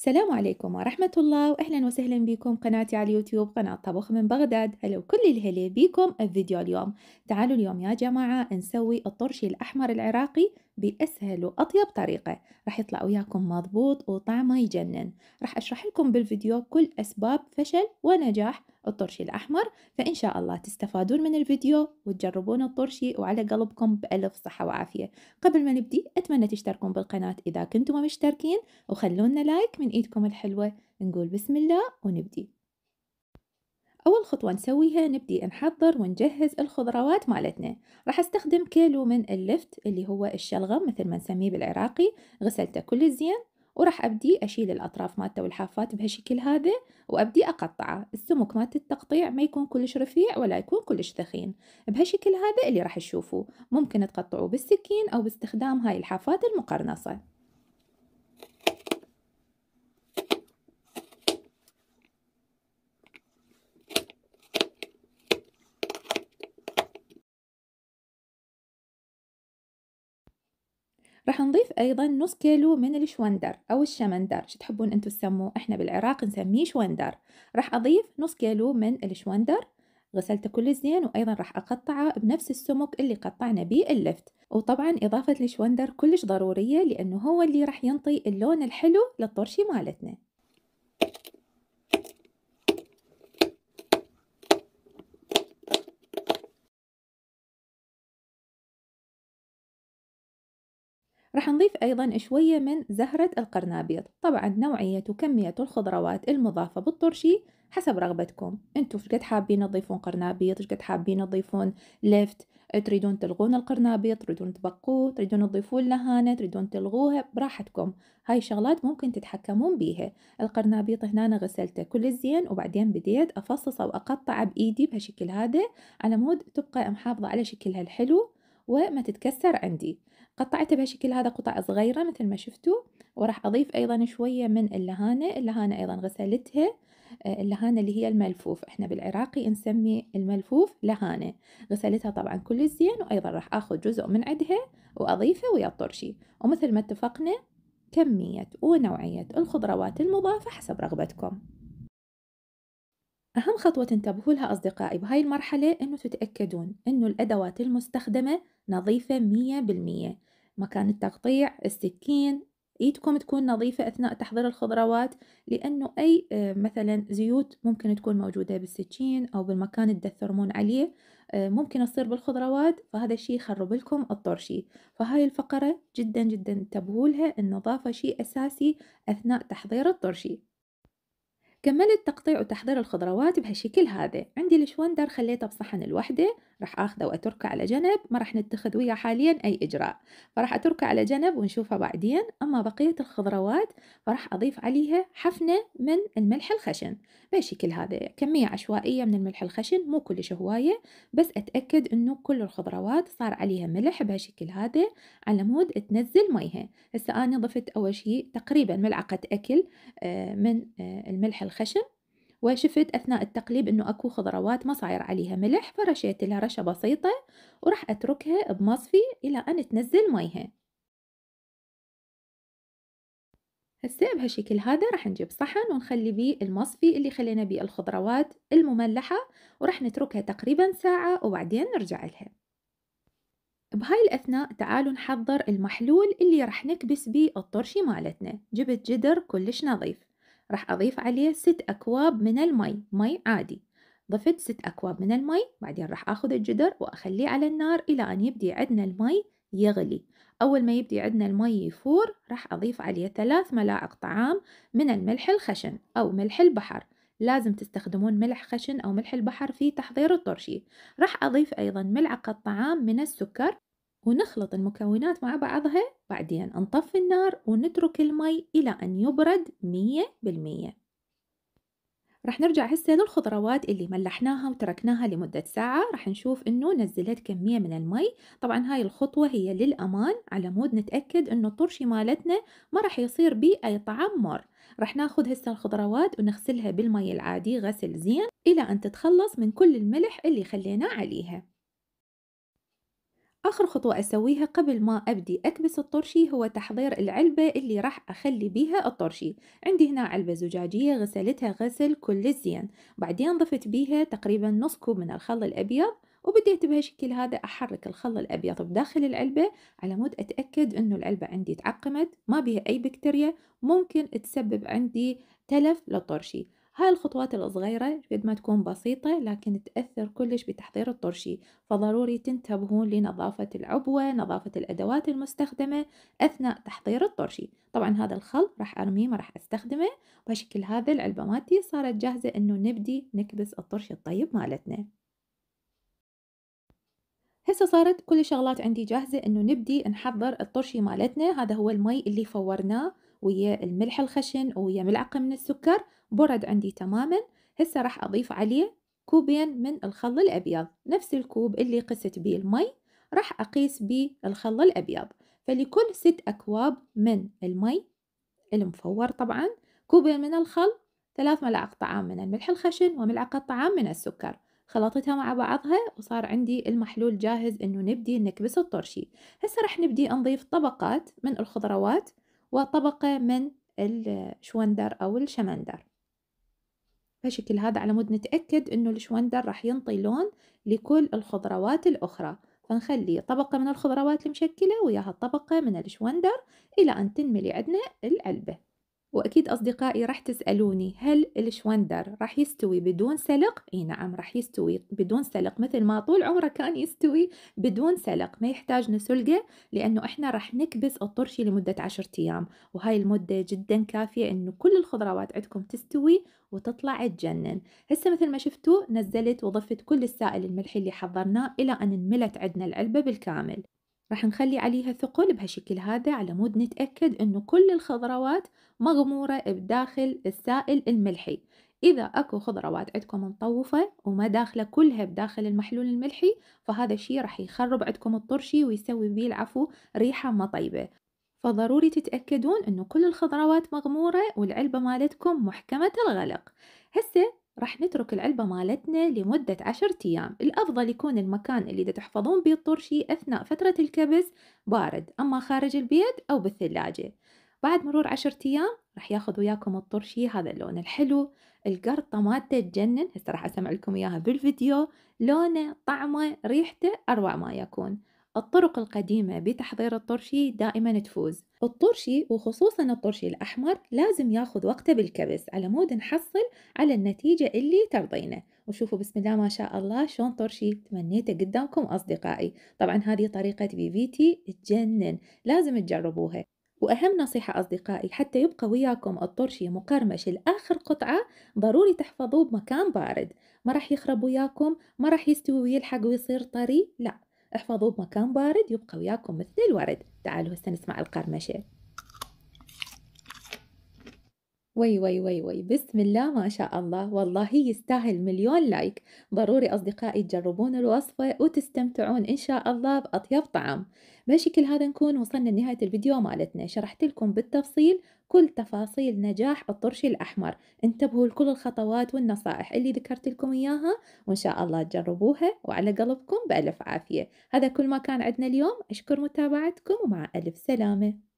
السلام عليكم ورحمة الله وأهلا وسهلا بكم. قناتي على اليوتيوب قناة طبخ من بغداد. هلا وكل الهلا بكم الفيديو اليوم. تعالوا اليوم يا جماعة نسوي الطرشي الأحمر العراقي بأسهل وأطيب طريقة. راح يطلع وياكم مضبوط وطعمه يجنن. راح أشرح لكم بالفيديو كل أسباب فشل ونجاح الطرشي الأحمر فإن شاء الله تستفادون من الفيديو وتجربون الطرشي وعلى قلبكم بألف صحة وعافية. قبل ما نبدي أتمنى تشتركون بالقناة إذا كنتم مشتركين وخلونا لايك من إيدكم الحلوة. نقول بسم الله ونبدي. أول خطوة نسويها نبدي نحضر ونجهز الخضروات مالتنا. راح أستخدم كيلو من اللفت اللي هو الشلغم مثل ما نسميه بالعراقي. غسلته كل زين وراح أبدي أشيل الأطراف مالته والحافات بهالشكل هذا وأبدي أقطعه. السمك مالت التقطيع ما يكون كلش رفيع ولا يكون كلش ثخين. بهالشكل هذا اللي راح تشوفوه. ممكن تقطعوه بالسكين أو باستخدام هاي الحافات المقرنصة. راح نضيف أيضا نص كيلو من الشوندر أو الشمندر شو تحبون أنتم تسموه؟ إحنا بالعراق نسميه شوندر. راح أضيف نص كيلو من الشوندر غسلته كل زين وأيضا راح أقطعه بنفس السمك اللي قطعنا بيه اللفت. وطبعا إضافة الشوندر كلش ضرورية لأنه هو اللي راح ينطي اللون الحلو للطرشي مالتنا. راح نضيف أيضا شوية من زهرة القرنابيط طبعا نوعية وكمية الخضروات المضافة بالطرشي حسب رغبتكم. انتو قد حابين تضيفون قرنابيط قد حابين تضيفون لفت تريدون تلغون القرنابيط تريدون تبقوه؟ تريدون تضيفون لهانة؟ تريدون تلغوها؟ براحتكم. هاي شغلات ممكن تتحكمون بيها. القرنابيط هنا أنا غسلته كل زين وبعدين بديت أفصصه وأقطعه بإيدي بهالشكل هذا على مود تبقى محافظة على شكلها الحلو وما تتكسر عندي. قطعته بهالشكل هذا قطع صغيرة مثل ما شفتوا وراح أضيف أيضا شوية من اللهانة. اللهانة أيضا غسلتها آه، اللهانة اللي هي الملفوف. إحنا بالعراقي نسمي الملفوف لهانة. غسلتها طبعا كل زين وأيضا راح أخذ جزء من عندها وأضيفه ويا الطرشي. ومثل ما اتفقنا كمية ونوعية الخضروات المضافة حسب رغبتكم. أهم خطوة تنتبهوا لها أصدقائي بهاي المرحلة إنه تتأكدون إنه الأدوات المستخدمة نظيفة مية بالمية. مكان التقطيع السكين. إيدكم تكون نظيفة أثناء تحضير الخضروات لأنه أي آه، مثلا زيوت ممكن تكون موجودة بالسكين أو بالمكان تثرمون عليه آه، ممكن تصير بالخضروات فهذا الشيء يخرب لكم الطرشي فهاي الفقرة جدا جدا انتبهوا لها النظافة شيء أساسي أثناء تحضير الطرشي كملت تقطيع وتحضير الخضروات بهالشكل هذا. عندي الشوندر خليته بصحن لوحده راح آخذه وأتركه على جنب ما راح نتخذ وياه حاليا أي إجراء. فراح أتركه على جنب ونشوفه بعدين. أما بقية الخضروات فراح أضيف عليها حفنة من الملح الخشن. بهالشكل هذا كمية عشوائية من الملح الخشن مو كلش هواية بس أتأكد إنه كل الخضروات صار عليها ملح بهالشكل هذا على مود تنزل ميها. هسه أنا ضفت أول شيء تقريبا ملعقة أكل آه، من آه، الملح الخشن. وشفت أثناء التقليب إنه أكو خضروات ما صاير عليها ملح فرشيت لها رشة بسيطة وراح أتركها بمصفي إلى أن تنزل ميها. هسه بهالشكل هذا راح نجيب صحن ونخلي بيه المصفي اللي خلينا بيه الخضروات المملحة وراح نتركها تقريبا ساعة وبعدين نرجع لها. بهاي الأثناء تعالوا نحضر المحلول اللي راح نكبس بيه الطرشي مالتنا. جبت جدر كلش نظيف. راح أضيف عليه ست أكواب من المي مي عادي. ضفت ست أكواب من المي بعدين راح أخذ الجدر وأخليه على النار إلى أن يبدي عندنا المي يغلي. أول ما يبدي عندنا المي يفور راح أضيف عليه ثلاث ملاعق طعام من الملح الخشن أو ملح البحر. لازم تستخدمون ملح خشن أو ملح البحر في تحضير الطرشي. راح أضيف أيضا ملعقة طعام من السكر ونخلط المكونات مع بعضها بعدين نطفي النار ونترك المي إلى أن يبرد مية بالمية. راح نرجع هسه للخضروات اللي ملحناها وتركناها لمدة ساعة. راح نشوف إنه نزلت كمية من المي. طبعا هاي الخطوة هي للأمان على مود نتأكد إنه الطرشي مالتنا ما راح يصير بيه اي طعم مر. راح ناخذ هسه الخضروات ونغسلها بالمي العادي غسل زين إلى أن تتخلص من كل الملح اللي خليناه عليها. آخر خطوة أسويها قبل ما أبدي أكبس الطرشي هو تحضير العلبة اللي راح أخلي بيها الطرشي. عندي هنا علبة زجاجية غسلتها غسل كل الزين. بعدين ضفت بيها تقريبا نص كوب من الخل الأبيض وبديت بهالشكل هذا أحرك الخل الأبيض بداخل العلبة على مود أتأكد إنه العلبة عندي تعقمت ما بيها أي بكتيريا ممكن تسبب عندي تلف للطرشي. هاي الخطوات الصغيرة قد ما تكون بسيطة لكن تأثر كلش بتحضير الطرشي. فضروري تنتبهون لنظافة العبوة نظافة الأدوات المستخدمة أثناء تحضير الطرشي. طبعا هذا الخل راح أرميه ما راح أستخدمه. بهالشكل هذا العلبة مالتي صارت جاهزة إنه نبدي نكبس الطرشي الطيب مالتنا. هسه صارت كل الشغلات عندي جاهزة إنه نبدي نحضر الطرشي مالتنا. هذا هو المي اللي فورناه. ويا الملح الخشن ويا ملعقة من السكر برد عندي تماما. هسه راح أضيف عليه كوبين من الخل الأبيض نفس الكوب اللي قست بيه المي راح أقيس بيه الخل الأبيض. فلكل ست أكواب من المي المفور طبعا كوبين من الخل ثلاث ملاعق طعام من الملح الخشن وملعقة طعام من السكر. خلطتها مع بعضها وصار عندي المحلول جاهز إنه نبدي نكبس الطرشي. هسه راح نبدي نضيف طبقات من الخضروات. وطبقة من الشوندر أو الشمندر. بهالشكل هذا على مود نتأكد إنه الشوندر راح ينطي لون لكل الخضروات الأخرى. فنخلي طبقة من الخضروات المشكلة وياها طبقة من الشوندر إلى أن تنملي عندنا العلبة. وأكيد أصدقائي راح تسألوني هل الشوندر راح يستوي بدون سلق؟ إي نعم راح يستوي بدون سلق. مثل ما طول عمره كان يستوي بدون سلق ما يحتاج نسلقه لأنه إحنا راح نكبس الطرشي لمدة عشرة أيام. وهاي المدة جدا كافية إنه كل الخضروات عندكم تستوي وتطلع تجنن. هسه مثل ما شفتوا نزلت وضفت كل السائل الملحي اللي حضرناه إلى أن انملت عندنا العلبة بالكامل. راح نخلي عليها ثقل بهالشكل هذا على مود نتأكد إنه كل الخضروات مغمورة بداخل السائل الملحي. إذا أكو خضروات عندكم مطوفة وما داخلة كلها بداخل المحلول الملحي فهذا الشي راح يخرب عندكم الطرشي ويسوي بيه العفو ريحة ما طيبة. فضروري تتأكدون إنه كل الخضروات مغمورة والعلبة مالتكم محكمة الغلق. هسه راح نترك العلبة مالتنا لمدة عشرة أيام. الأفضل يكون المكان اللي تحفظون بيه الطرشي أثناء فترة الكبس بارد أما خارج البيت أو بالثلاجة. بعد مرور عشرة أيام راح ياخذ وياكم الطرشي هذا اللون الحلو. القرطة مالته تجنن. هسه راح أسمع لكم إياها بالفيديو. لونه طعمه ريحته أروع ما يكون. الطرق القديمة بتحضير الطرشي دائما تفوز. الطرشي وخصوصا الطرشي الأحمر لازم ياخذ وقته بالكبس على مود نحصل على النتيجة اللي ترضينا. وشوفوا بسم الله ما شاء الله شلون طرشي. تمنيته قدامكم أصدقائي. طبعا هذه طريقة بيفيتي تجنن لازم تجربوها. وأهم نصيحة أصدقائي حتى يبقى وياكم الطرشي مقرمش لآخر قطعة ضروري تحفظوه بمكان بارد. ما راح يخرب وياكم ما راح يستوي ويلحق ويصير طري لا. احفظوه بمكان بارد يبقى وياكم مثل الورد. تعالوا هسه نسمع القرمشة. وي وي وي وي. بسم الله ما شاء الله. والله يستاهل مليون لايك. ضروري أصدقائي تجربون الوصفة وتستمتعون إن شاء الله بأطيب طعم بهالشكل هذا نكون وصلنا لنهاية الفيديو مالتنا. شرحت لكم بالتفصيل كل تفاصيل نجاح الطرشي الأحمر. انتبهوا لكل الخطوات والنصائح اللي ذكرت لكم إياها وإن شاء الله تجربوها وعلى قلبكم بألف عافية. هذا كل ما كان عندنا اليوم. أشكر متابعتكم ومع ألف سلامة.